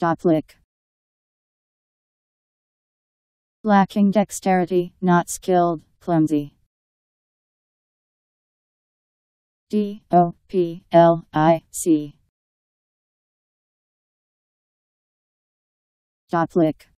Doplik. Lacking dexterity, not skilled, clumsy. D O P L I C. Doplik.